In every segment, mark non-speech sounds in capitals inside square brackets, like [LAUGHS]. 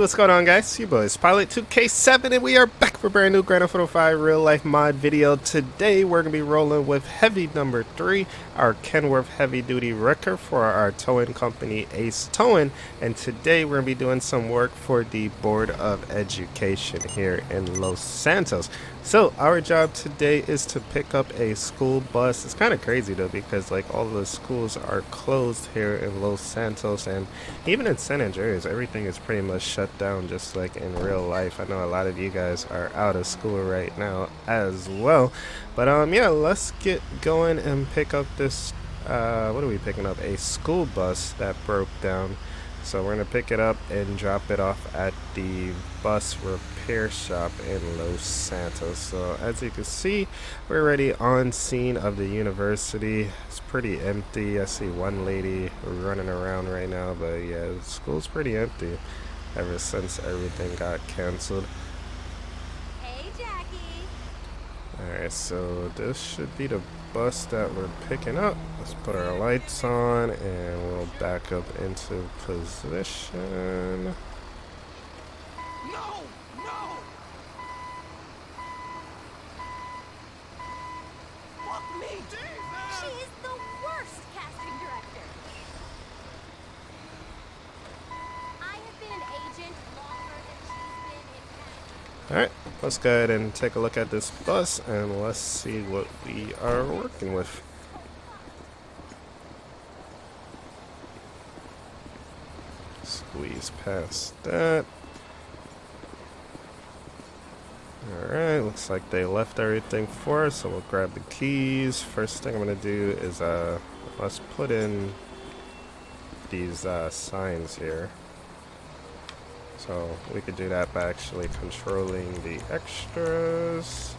what's going on guys? You boys, Pilot 2K7 and we are back for brand new Grand Auto 5 real life mod video. Today we're going to be rolling with heavy number 3, our Kenworth heavy duty wrecker for our towing company Ace Towing. And today we're going to be doing some work for the Board of Education here in Los Santos. So our job today is to pick up a school bus. It's kind of crazy though because like all the schools are closed here in Los Santos and even in San Andreas everything is pretty much shut down just like in real life. I know a lot of you guys are out of school right now as well. But um yeah, let's get going and pick up this uh what are we picking up? A school bus that broke down. So we're going to pick it up and drop it off at the bus repair shop in Los Santos. So as you can see, we're already on scene of the university. It's pretty empty. I see one lady running around right now, but yeah, school's pretty empty ever since everything got canceled. Alright, so this should be the bus that we're picking up. Let's put our lights on and we'll back up into position. Alright, let's go ahead and take a look at this bus and let's see what we are working with. Squeeze past that. Alright, looks like they left everything for us, so we'll grab the keys. First thing I'm going to do is uh, let's put in these uh, signs here. So we could do that by actually controlling the extras.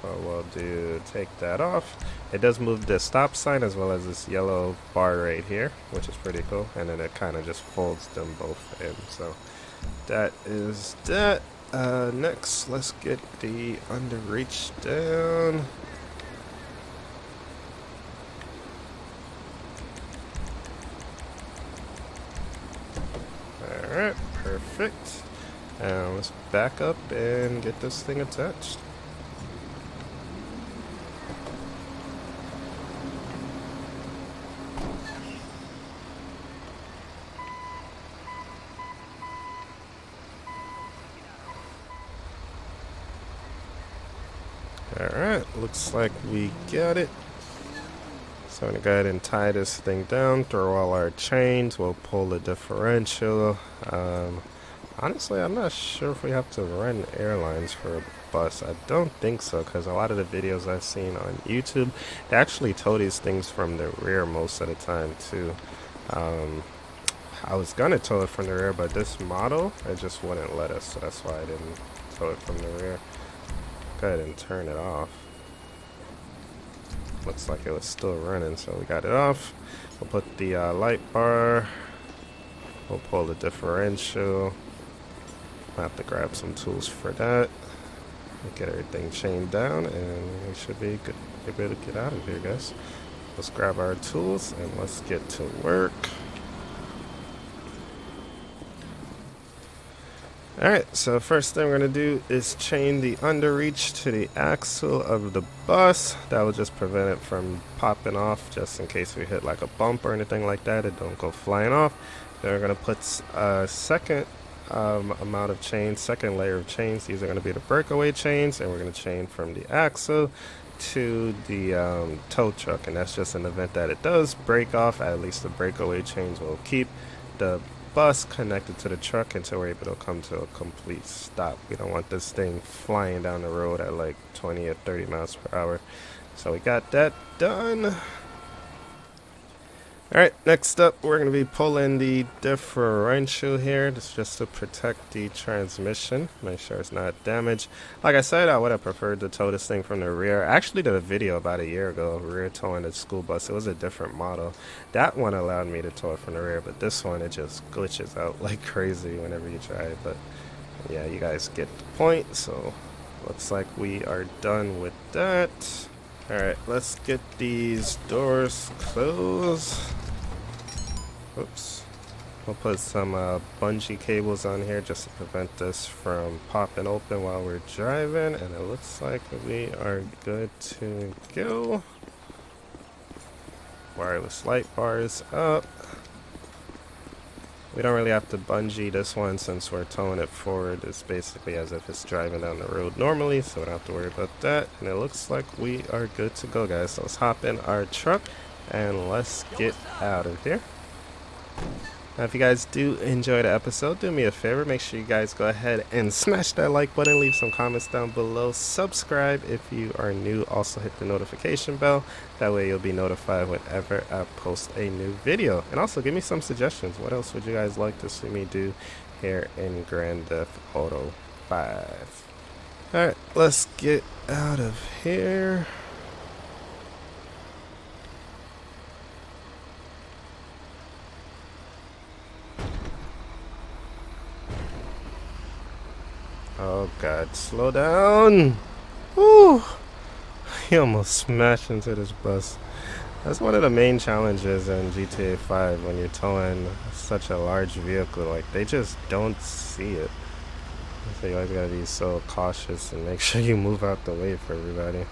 So we'll do take that off. It does move the stop sign as well as this yellow bar right here, which is pretty cool. And then it kind of just folds them both in. So that is that. Uh, next, let's get the underreach down. Alright, perfect. And let's back up and get this thing attached. Alright, looks like we got it. So I'm gonna go ahead and tie this thing down, throw all our chains, we'll pull the differential. Um, honestly, I'm not sure if we have to run airlines for a bus. I don't think so, because a lot of the videos I've seen on YouTube, they actually tow these things from the rear most of the time too. Um, I was gonna tow it from the rear, but this model, it just wouldn't let us, so that's why I didn't tow it from the rear. Go ahead and turn it off looks like it was still running so we got it off. We'll put the uh, light bar. We'll pull the differential. I have to grab some tools for that. Get everything chained down and we should be good able to get out of here guys. Let's grab our tools and let's get to work Alright, so first thing we're going to do is chain the underreach to the axle of the bus. That will just prevent it from popping off just in case we hit like a bump or anything like that. It don't go flying off. Then we're going to put a second um, amount of chains, second layer of chains. These are going to be the breakaway chains and we're going to chain from the axle to the um, tow truck and that's just an event that it does break off. At least the breakaway chains will keep the bus connected to the truck until we're able to come to a complete stop. We don't want this thing flying down the road at like 20 or 30 miles per hour. So we got that done. Alright, next up we're going to be pulling the differential here. This just to protect the transmission. Make sure it's not damaged. Like I said, I would have preferred to tow this thing from the rear. I actually did a video about a year ago, rear towing a school bus. It was a different model. That one allowed me to tow it from the rear, but this one, it just glitches out [LAUGHS] like crazy whenever you try it. But yeah, you guys get the point. So looks like we are done with that. Alright, let's get these doors closed. Oops. We'll put some uh, bungee cables on here just to prevent this from popping open while we're driving. And it looks like we are good to go. Wireless light bars up. We don't really have to bungee this one since we're towing it forward. It's basically as if it's driving down the road normally, so we don't have to worry about that. And it looks like we are good to go, guys. So let's hop in our truck and let's get out of here. Now, if you guys do enjoy the episode, do me a favor. Make sure you guys go ahead and smash that like button. Leave some comments down below. Subscribe if you are new. Also, hit the notification bell. That way, you'll be notified whenever I post a new video. And also, give me some suggestions. What else would you guys like to see me do here in Grand Theft Auto 5? Alright, let's get out of here. Oh god, slow down! Woo! He almost smashed into this bus. That's one of the main challenges in GTA 5 when you're towing such a large vehicle. Like, they just don't see it. So you always gotta be so cautious and make sure you move out the way for everybody.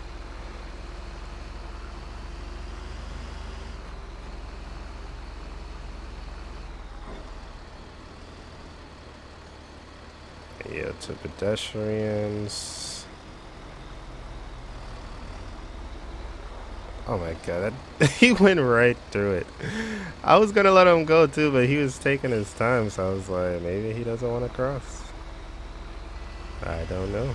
Yeah, to pedestrians. Oh my god, that, [LAUGHS] he went right through it. I was gonna let him go too, but he was taking his time, so I was like, maybe he doesn't want to cross. I don't know.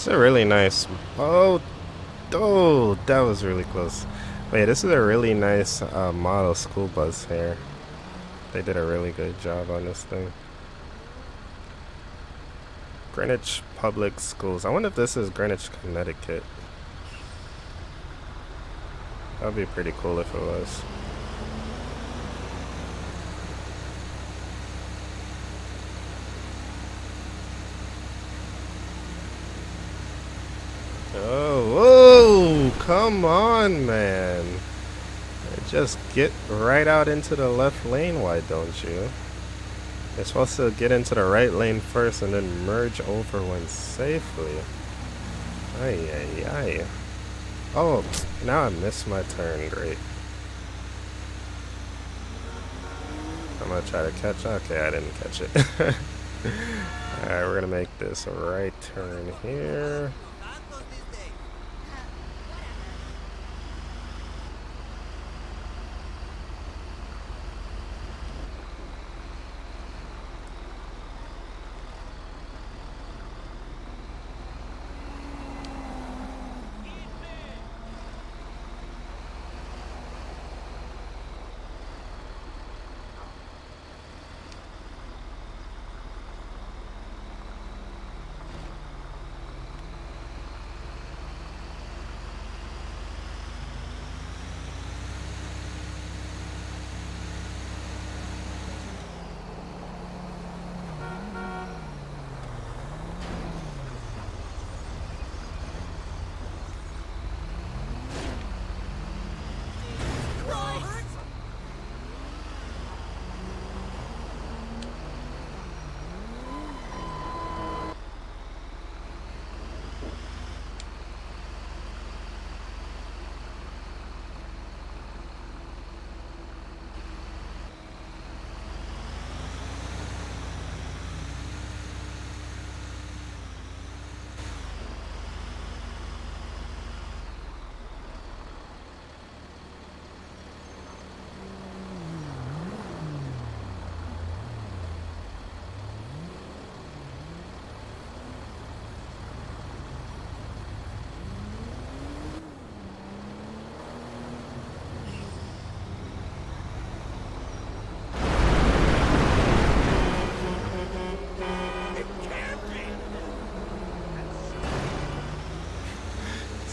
It's a really nice. Oh, oh, that was really close. Wait, this is a really nice uh, model school bus here. They did a really good job on this thing. Greenwich Public Schools. I wonder if this is Greenwich, Connecticut. That would be pretty cool if it was. Oh, whoa! Come on, man. Just get right out into the left lane, why don't you? You're supposed to get into the right lane first and then merge over when safely. Ay, ay, ay. Oh, now I missed my turn. Great. I'm gonna try to catch. Okay, I didn't catch it. [LAUGHS] Alright, we're gonna make this right turn here.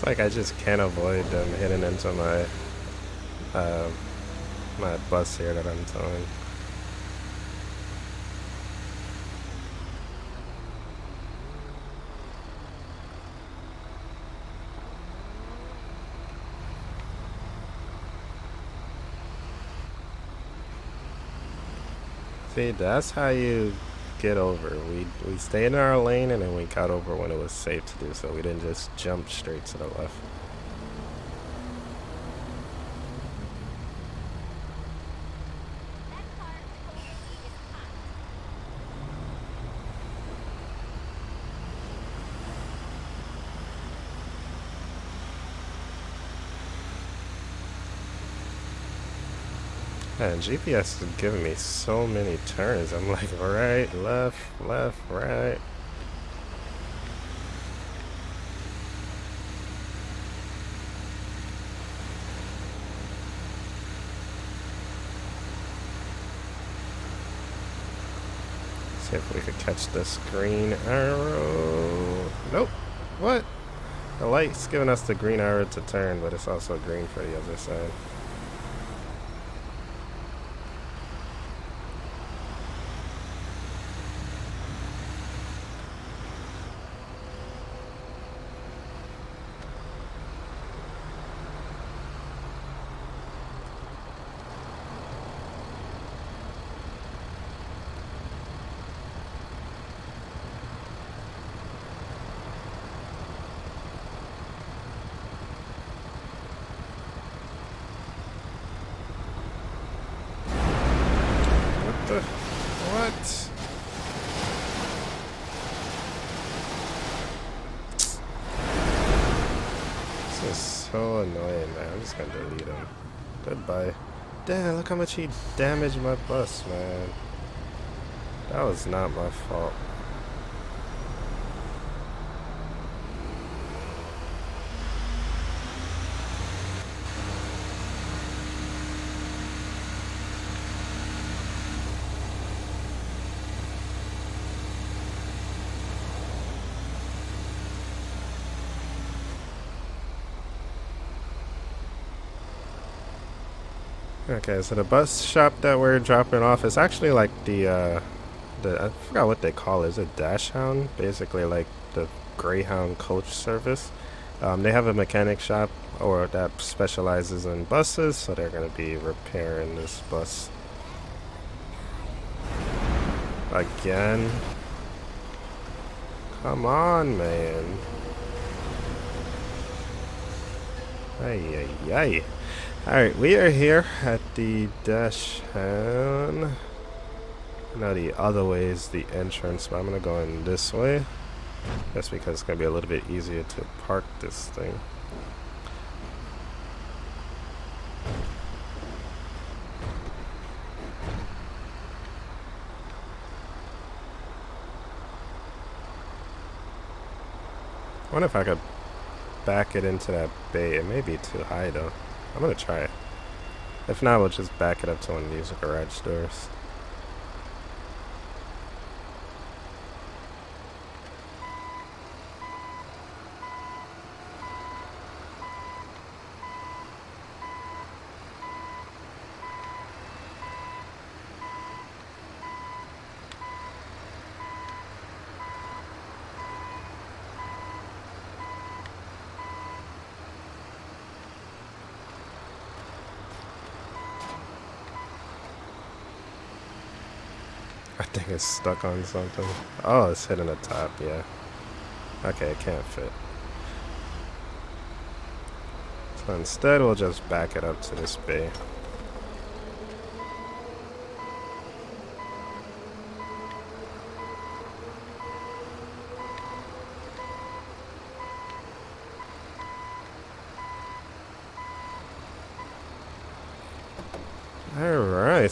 Like I just can't avoid them hitting into my uh, my bus here that I'm towing. See, that's how you get over. We we stayed in our lane and then we got over when it was safe to do so. We didn't just jump straight to the left. And GPS is giving me so many turns. I'm like right, left, left, right. See if we could catch this green arrow. Nope. What? The light's giving us the green arrow to turn, but it's also green for the other side. What the? What? This is so annoying, man. I'm just gonna delete him. Goodbye. Damn, look how much he damaged my bus, man. That was not my fault. Okay, so the bus shop that we're dropping off is actually like the, uh, the I forgot what they call it. Is it Dashound? Basically, like the Greyhound coach service. Um, they have a mechanic shop or that specializes in buses, so they're gonna be repairing this bus again. Come on, man. Ay, ay, ay. Alright, we are here at the dash. Now the other way is the entrance, but I'm gonna go in this way. Just because it's gonna be a little bit easier to park this thing. I wonder if I could back it into that bay. It may be too high though. I'm gonna try it. If not, we'll just back it up to one of these garage doors. I think it's stuck on something. Oh, it's hitting the top, yeah. Okay, it can't fit. So instead, we'll just back it up to this bay.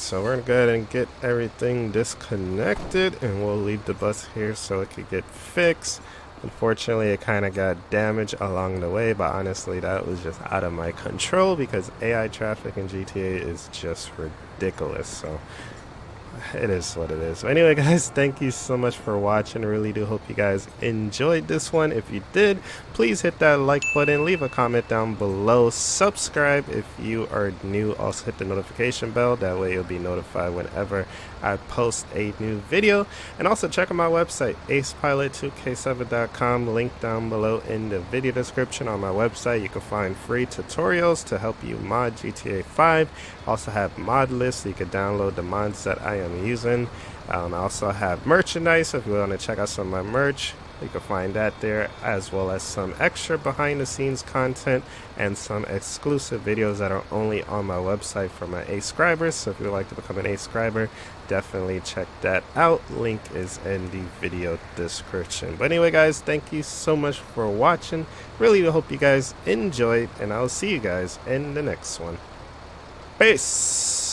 So we're gonna go ahead and get everything disconnected and we'll leave the bus here so it could get fixed. Unfortunately, it kind of got damaged along the way, but honestly, that was just out of my control because AI traffic in GTA is just ridiculous. So [LAUGHS] it is what it is. So anyway, [LAUGHS] guys, thank you so much for watching. I really do hope you guys enjoyed this one. If you did, please hit that like button, leave a comment down below, subscribe if you are new. Also hit the notification bell. That way you'll be notified whenever I post a new video. And also check out my website, acepilot2k7.com. Link down below in the video description. On my website, you can find free tutorials to help you mod GTA 5. Also have mod lists so you can download the mods that I am using. Um, I also have merchandise if you want to check out some of my merch. You can find that there, as well as some extra behind the scenes content and some exclusive videos that are only on my website for my A scribers. So if you would like to become an A scriber, definitely check that out. Link is in the video description. But anyway, guys, thank you so much for watching. Really hope you guys enjoyed, and I'll see you guys in the next one. Peace.